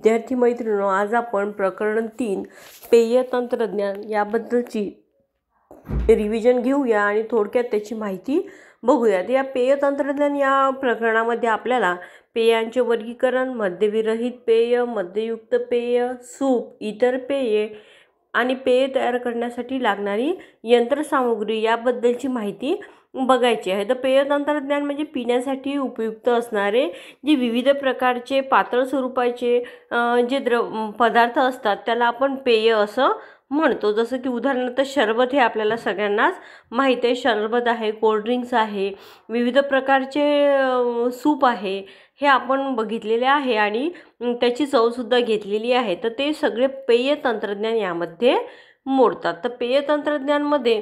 विद्यार्थी मैत्रिणो आज आपण प्रकरण तीन पेय तंत्रज्ञान याबद्दलची रिव्हिजन घेऊया आणि थोडक्यात त्याची माहिती बघूयात. या पेय तंत्रज्ञान या प्रकरणामध्ये आपल्याला पेयांचे वर्गीकरण मद्यविरहित पेय मद्ययुक्त पेय सूप इतर पेये आणि पेय तयार करण्यासाठी लागणारी यंत्रसामुग्री याबद्दलची माहिती बघायचे आहे. तर पेय तंत्रज्ञान म्हणजे पिण्यासाठी उपयुक्त असणारे जे विविध प्रकारचे पातळ स्वरूपाचे जे द्रव पदार्थ असतात त्याला आपण पेय असं म्हणतो. जसं की उदाहरणार्थ शरबत हे आपल्याला सगळ्यांनाच माहीत आहे. शरबत आहे कोल्ड्रिंक्स आहे विविध प्रकारचे सूप आहे हे आपण बघितलेले आहे आणि त्याची चवसुद्धा घेतलेली आहे. तर ते सगळे पेय तंत्रज्ञान यामध्ये मोडतात. तर पेय तंत्रज्ञानमध्ये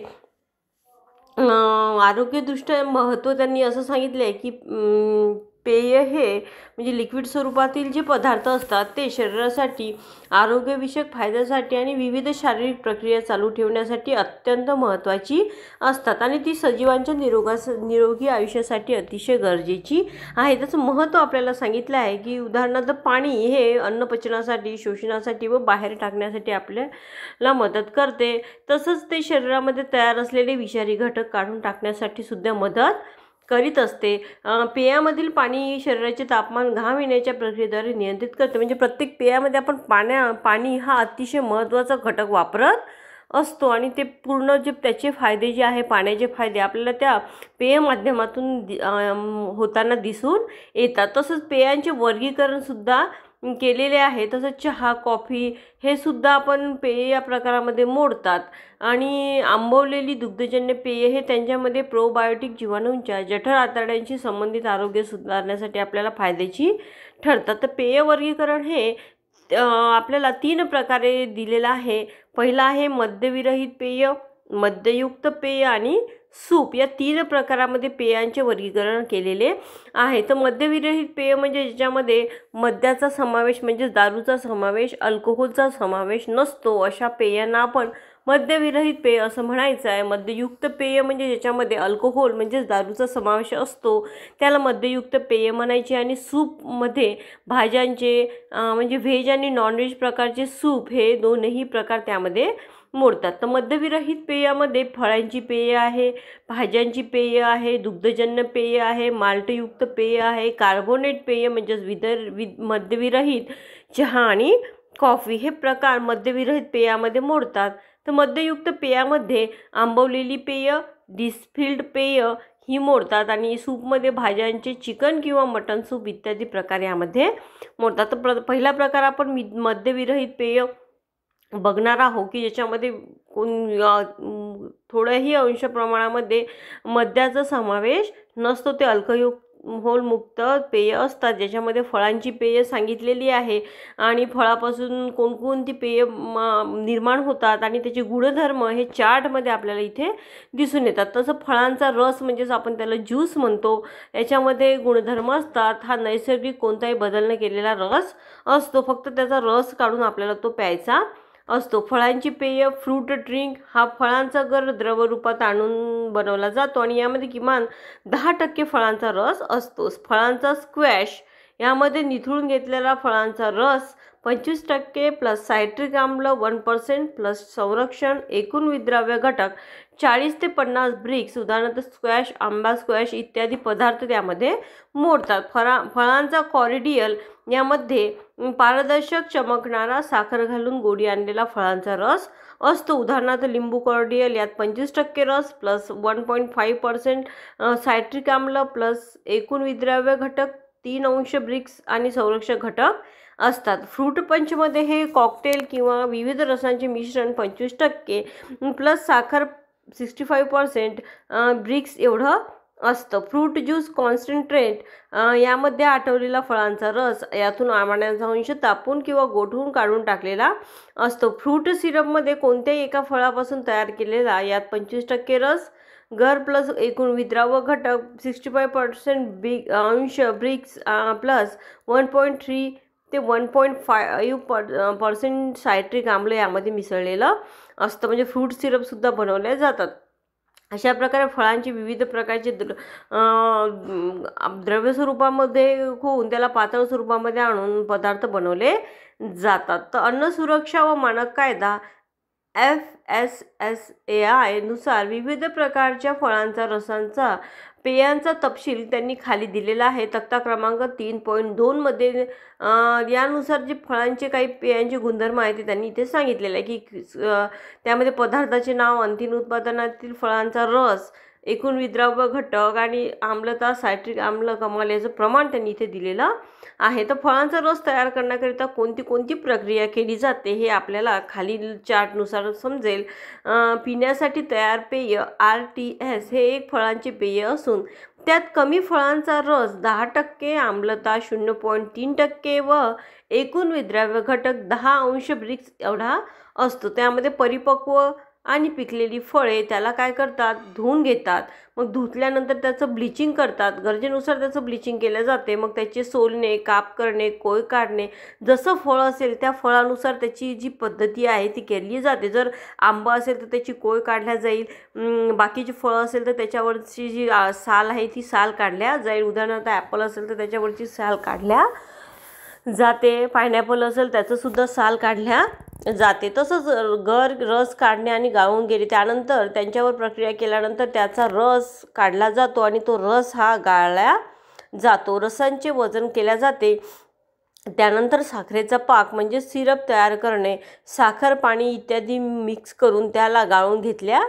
आरोग्यदृष्ट्या महत्त्व त्यांनी असं सांगितलं आहे की पेय हे म्हणजे लिक्विड स्वरूपातील जे पदार्थ असतात ते शरीरासाठी आरोग्यविषयक फायद्यासाठी आणि विविध शारीरिक प्रक्रिया चालू ठेवण्यासाठी अत्यंत महत्त्वाची असतात. आणि ती सजीवांच्या निरोगास निरोगी आयुष्यासाठी अतिशय गरजेची आहे. त्याचं महत्त्व आपल्याला सांगितलं आहे की उदाहरणार्थ पाणी हे अन्नपचनासाठी शोषणासाठी व बाहेर टाकण्यासाठी आपल्याला मदत करते. तसंच ते शरीरामध्ये तयार असलेले विषारी घटक काढून टाकण्यासाठी सुद्धा मदत करीत असते. पेयामधील पाणी शरीराचे तापमान घाम येण्याच्या प्रक्रियेद्वारे नियंत्रित करते. म्हणजे प्रत्येक पेयामध्ये आपण पाण्या पाणी हा अतिशय महत्त्वाचा घटक वापरत असतो. आणि ते पूर्ण जे त्याचे फायदे जे आहे पाण्याचे फायदे आपल्याला त्या पेय माध्यमातून होताना दिसून येतात. तसंच पेयांचे वर्गीकरणसुद्धा केलेले आहे. तसंच चहा कॉफी हे सुद्धा आपण पेय या प्रकारामध्ये मोडतात. आणि आंबवलेली दुग्धजन्य पेय हे त्यांच्यामध्ये प्रोबायोटिक जीवाणूंच्या जठर आतड्यांशी संबंधित आरोग्य सुधारण्यासाठी आपल्याला फायद्याची ठरतात. तर पेय वर्गीकरण हे आपल्याला तीन प्रकारे दिलेलं आहे. पहिलं आहे मद्यविरहित पेय मद्ययुक्त पेय आणि सूप या तीन प्रकारामध्ये पेयांचे वर्गीकरण केलेले आहे. तर मद्यविरहित पेय म्हणजे ज्याच्यामध्ये मद्याचा समावेश म्हणजे दारूचा समावेश अल्कोहोलचा समावेश नसतो अशा पेयांना आपण मद्यविरहित पेय असं म्हणायचं आहे. मद्ययुक्त पेय म्हणजे ज्याच्यामध्ये अल्कोहोल म्हणजेच दारूचा समावेश असतो त्याला मद्ययुक्त पेय म्हणायचे आणि सूपमध्ये भाज्यांचे म्हणजे व्हेज आणि नॉनव्हेज प्रकारचे सूप हे दोनही प्रकार त्यामध्ये मोडतात. तर मद्यविरहित पेयामध्ये फळांची पेय आहे भाज्यांची पेय आहे दुग्धजन्य पेय आहे माल्टयुक्त पेय आहे कार्बोनेट पेय म्हणजेच विदर वि मद्यविरहित चहा आणि कॉफी हे प्रकार मद्यविरहित पेयामध्ये मोडतात. तर मद्ययुक्त पेयामध्ये आंबवलेली पेय डिस्फिल्ड पेय ही मोडतात आणि सूपमध्ये भाज्यांचे चिकन किंवा मटन सूप इत्यादी प्रकार यामध्ये मोडतात. तर प्र पहिला प्रकार आपण मि मद्यविरहित पेय बघणार आहो की ज्याच्यामध्ये कोण थोड्याही अंश प्रमाणामध्ये मद्याचा समावेश नसतो. ते अल्कयुक्त होलमुक्त पेय असतात ज्याच्यामध्ये फळांची पेय सांगितलेली आहे आणि फळापासून कोणकोणती पेय निर्माण होतात आणि त्याचे गुणधर्म हे चार्टमध्ये आपल्याला इथे दिसून येतात. तसं फळांचा रस म्हणजेच आपण त्याला ज्यूस म्हणतो याच्यामध्ये गुणधर्म असतात. हा नैसर्गिक कोणताही बदल न केलेला रस असतो. फक्त त्याचा रस काढून आपल्याला तो प्यायचा असतो. फळांची पेय फ्रूट ड्रिंक हा फळांचा गर द्रवरूपात आणून बनवला जातो आणि यामध्ये किमान दहा टक्के फळांचा रस असतोच. फळांचा स्क्वॅश यामध्ये निथळून घेतलेला फळांचा रस पंचवीस टक्के प्लस सायट्रिक आम्ल वन पर्सेंट प्लस संरक्षण एकूण विद्राव्य घटक चाळीस ते पन्नास ब्रिक्स उदाहरणार्थ स्क्वॅश आंबा स्क्वॅश इत्यादी पदार्थ त्यामध्ये मोडतात. फळा फळांचा कॉरिडियल यामध्ये पारदर्शक चमकणारा साखर घालून गोडी आणलेला फळांचा रस असतो. उदाहरणार्थ लिंबू कॉर्डियल यात पंचवीस टक्के रस plus one point five percent citric आम्ल प्लस एकूण विद्राव्य घटक तीन अंश ब्रिक्स आणि संरक्षक घटक असतात. फ्रूट पंचमध्ये हे कॉकटेल किंवा विविध रसांचे मिश्रण पंचवीस टक्के प्लस साखर सिक्स्टी फाईव्ह पर्सेंट ब्रिक्स एवढं असतं. फ्रूट ज्यूस कॉन्सन्ट्रेट यामध्ये आठवलेला फळांचा रस यातून आमाण्याचा अंश तापून किंवा गोठवून काढून टाकलेला असतो. फ्रूट सिरपमध्ये कोणत्याही एका फळापासून तयार केलेला यात पंचवीस टक्के रस घर प्लस एकूण विद्राव घटक सिक्स्टी फाय पर्सेंट बिग अंश brix plus one point three ते one point five per percent citric आम्ल यामध्ये मिसळलेलं असतं. म्हणजे फ्रूट सिरपसुद्धा बनवले जातात. अशा प्रकारे फळांची विविध प्रकारचे द्र द्रव्य स्वरूपामध्ये होऊन त्याला पातळ स्वरूपामध्ये आणून पदार्थ बनवले जातात. तर अन्न सुरक्षा व मानक कायदा एफ एस एस ए आयनुसार विविध प्रकारच्या फळांचा रसांचा पेयांचा तपशील त्यांनी खाली दिलेला आहे. तक्ता क्रमांक तीन पॉईंट दोनमध्ये यानुसार जे फळांचे काही पेयांचे गुणधर्म आहेत ते त्यांनी इथे सांगितलेलं आहे की त्यामध्ये पदार्थाचे नाव अंतिम उत्पादनातील फळांचा रस एकूण विद्राव्य घटक आणि आम्लता सायट्रिक आम्ल कमाल प्रमाण त्यांनी इथे दिलेलं आहे. तर फळांचा रस तयार करण्याकरिता कोणती कोणती प्रक्रिया केली जाते हे आपल्याला खालील चार्टनुसार समजेल. पिण्यासाठी तयार पेय आर टी एस हे एक फळांचे पेय असून त्यात कमी फळांचा रस दहा टक्के आम्लता शून्य पॉईंट तीन टक्के व एकूण विद्राव्य घटक दहा अंश ब्रिक्स एवढा असतो. त्यामध्ये परिपक्व आणि पिकलेली फळे त्याला काय करतात? धुवून घेतात. मग धुतल्यानंतर त्याचं ब्लिचिंग करतात. गरजेनुसार त्याचं ब्लिचिंग केलं जाते. मग त्याचे सोलणे काप करणे कोय काढणे जसं फळ असेल त्या फळानुसार त्याची जी पद्धती आहे ती केली जाते. जर आंबा असेल तर त्याची कोय काढल्या जाईल. बाकीची फळं असेल तर त्याच्यावरची जी साल आहे ती साल काढल्या जाईल. उदाहरणार्थ ॲपल असेल तर त्याच्यावरची साल काढल्या जाते पायनॅपल असेल त्याचंसुद्धा साल काढल्या जाते. तसंच गर रस काढणे आणि गाळून गेले. त्यानंतर त्यांच्यावर प्रक्रिया केल्यानंतर त्याचा रस काढला जातो आणि तो रस हा गाळला जातो. रसांचे वजन केल्या जाते. त्यानंतर साखरेचा पाक म्हणजे सिरप तयार करणे साखर पाणी इत्यादी मिक्स करून त्याला गाळून घेतल्या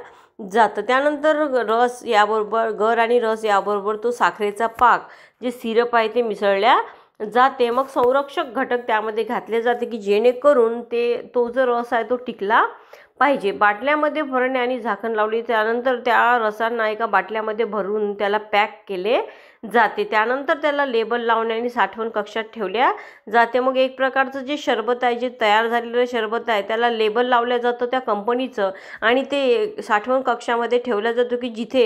जातं. त्यानंतर रस याबरोबर गर आणि रस याबरोबर तो साखरेचा पाक जे सिरप आहे ते मिसळल्या जाते. मग संरक्षक घटक त्यामध्ये घातले जाते की जेणेकरून ते तो जो रस आहे तो टिकला. पाहिजे. बाटल्यामध्ये भरणे आणि झाकण लावली त्यानंतर त्या रसांना एका बाटल्यामध्ये भरून त्याला पॅक केले जाते. त्यानंतर त्याला लेबल लावणे आणि साठवण कक्षात ठेवल्या जाते. मग एक प्रकारचं जे शरबत आहे जे तयार झालेलं शरबत आहे त्याला लेबल लावलं जातं त्या कंपनीचं आणि ते साठवण कक्षामध्ये ठेवलं जातो की जिथे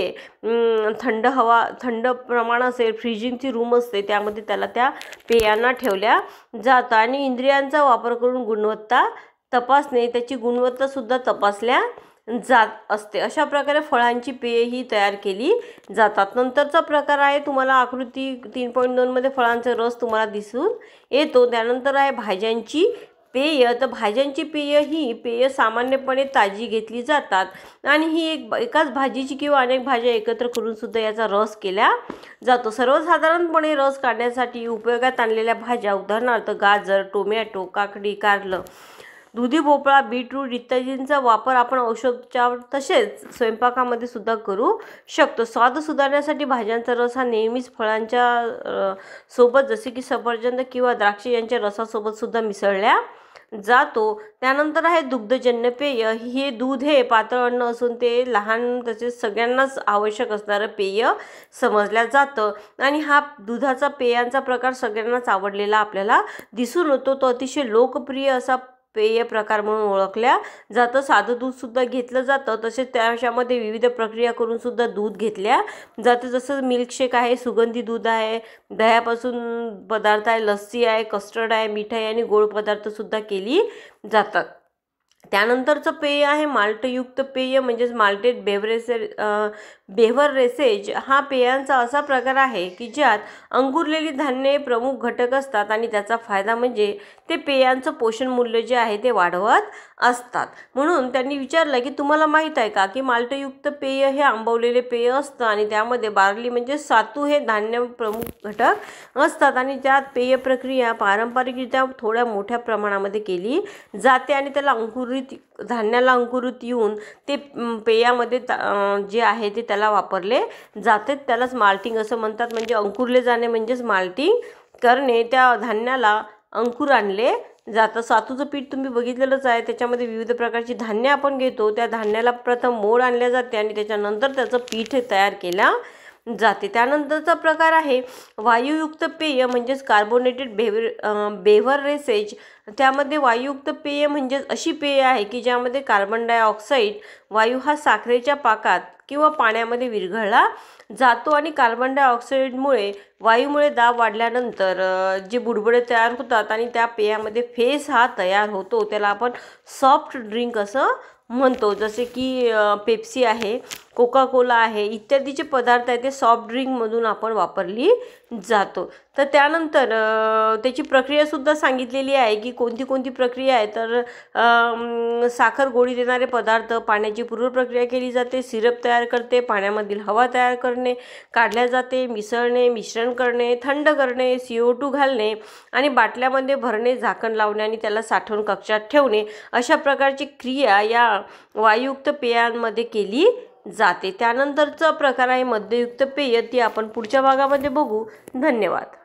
थंड हवा थंड प्रमाण असेल फ्रीजिंगची रूम असते त्यामध्ये त्याला त्या पेयांना ठेवल्या जातं आणि इंद्रियांचा वापर करून गुणवत्ता तपासणे त्याची गुणवत्तासुद्धा तपासल्या जात असते. अशा प्रकारे फळांची पेये ही तयार केली जातात. नंतरचा प्रकार आहे तुम्हाला आकृती तीन पॉईंट दोनमध्ये फळांचा रस तुम्हाला दिसून येतो. त्यानंतर आहे भाज्यांची पेय. तर भाज्यांची पेय ही पेय सामान्यपणे ताजी घेतली जातात. आणि ही एक एकाच भाजीची किंवा अनेक भाज्या एकत्र करूनसुद्धा याचा रस केला जातो. सर्वसाधारणपणे रस काढण्यासाठी उपयोगात आणलेल्या भाज्या उदाहरणार्थ गाजर टोमॅटो काकडी कारलं दुधी भोपळा बीटरूट इत्यादींचा वापर आपण औषधोपचार तसेच स्वयंपाकामध्ये सुद्धा करू शकतो. स्वाद सुधारण्यासाठी भाज्यांचा रस हा नेहमीच फळांच्या सोबत जसे की सफरचंद किंवा द्राक्ष यांच्या रसासोबत सुद्धा मिसळल्या जातो. त्यानंतर आहे दुग्धजन्य पेय. हे दूध हे पातळ अन्न असून ते लहान तसेच सगळ्यांनाच आवश्यक असणारं पेय समजल्या जातं. आणि हा दुधाचा पेयांचा प्रकार सगळ्यांनाच आवडलेला आपल्याला दिसून येतो. तो अतिशय लोकप्रिय असा पेय प्रकार म्हणून ओळखल्या जातं. साधं दूधसुद्धा घेतलं जातं. तसेच त्याच्यामध्ये विविध प्रक्रिया करूनसुद्धा दूध घेतल्या जातं. जसं मिल्कशेक आहे सुगंधी दूध आहे दह्यापासून पदार्थ आहे लस्सी आहे कस्टर्ड आहे मिठाई आणि गोड पदार्थसुद्धा केली जातात. त्यानंतरचं पेय आहे माल्टयुक्त पेय म्हणजेच माल्टेड बेव्हर रेसेज हा पेयांचा असा प्रकार आहे की ज्यात अंकुरलेली धान्ये प्रमुख घटक असतात आणि त्याचा फायदा म्हणजे ते पेयांचं पोषण मूल्य जे आहे ते वाढवत असतात. म्हणून त्यांनी विचारलं की तुम्हाला माहीत आहे का की माल्टयुक्त पेय हे आंबवलेले पेय असतं आणि त्यामध्ये बार्ली म्हणजे सातू हे धान्य प्रमुख घटक असतात आणि त्यात पेय प्रक्रिया पारंपरिकरित्या थोड्या मोठ्या प्रमाणामध्ये केली जाते आणि त्याला अंकुर अंकुरित धान्याला अंकुरित येऊन ते पेयामध्ये ता- जे आहे ते त्याला वापरले जाते. त्यालाच माल्टिंग असं म्हणतात. म्हणजे अंकुरले जाणे म्हणजेच माल्टिंग करणे. त्या धान्याला अंकुर आणले जातं. सातूचं पीठ तुम्ही बघितलेलंच आहे. त्याच्यामध्ये विविध प्रकारची धान्य आपण घेतो. त्या धान्याला प्रथम मोड आणल्या जाते आणि त्याच्यानंतर त्याचं पीठ तयार केला जाते. त्यानंतरचा प्रकार आहे वायुयुक्त पेय म्हणजेच कार्बोनेटेड बेवर बेव्हरेसेज त्यामध्ये वायुयुक्त पेय म्हणजेच अशी पेय आहे की ज्यामध्ये कार्बन डायऑक्साईड वायू हा साखरेच्या पाकात किंवा पाण्यामध्ये विरघळला जातो आणि कार्बन डायऑक्साईडमुळे वायूमुळे दाब वाढल्यानंतर जे बुडबुडे तयार होतात आणि त्या पेयामध्ये फेस हा तयार होतो. त्याला आपण सॉफ्ट ड्रिंक असं म्हणतो. जसे की पेप्सी आहे कोका कोला आहे इत्यादीचे पदार्थ आहे ते सॉफ्ट ड्रिंकमधून आपण वापरली जातो. तर त्यानंतर त्याची प्रक्रियासुद्धा सांगितलेली आहे की कोणती कोणती प्रक्रिया आहे. तर साखर गोळी देणारे पदार्थ पाण्याची पूर्व प्रक्रिया केली जाते सिरप तयार करते पाण्यामधील हवा तयार करणे काढल्या जाते मिसळणे मिश्रण करणे थंड करणे सी ओ टू घालणे आणि बाटल्यामध्ये भरणे झाकण लावणे आणि त्याला साठवून कक्षात ठेवणे. अशा प्रकारची क्रिया या वायुयुक्त पेयांमध्ये केली जाते. त्यानंतरचा प्रकार आहे मद्ययुक्त पेय. ती आपण पुढच्या भागामध्ये बघू. धन्यवाद.